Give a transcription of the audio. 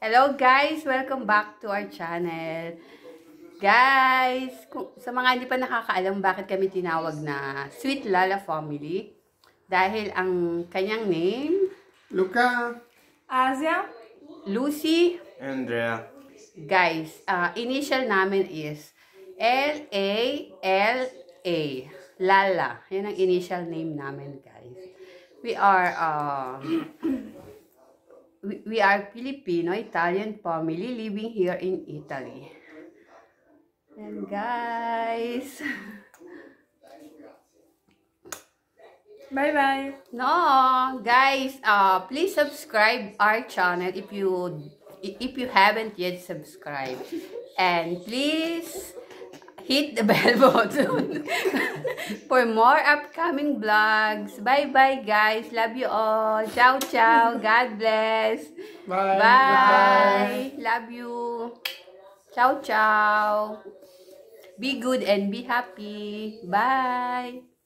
Hello guys! Welcome back to our channel. Guys, kung, sa mga hindi pa nakakaalam bakit kami tinawag na Sweet Lala Family, dahil ang kanyang name, Luca. Asia? Lucy, Andrea. guys, uh, initial namin is L-A-L-A. Lala. Yan ang initial name namin, guys. We are, uh, we, are Filipino-Italian family living here in Italy. And guys, Bye-bye. no, guys, uh, please subscribe our channel if you if you haven't yet subscribed, and please hit the bell button for more upcoming vlogs. Bye bye, guys. Love you all. Ciao, ciao. God bless. Bye. Bye. Love you. Ciao, ciao. Be good and be happy. Bye.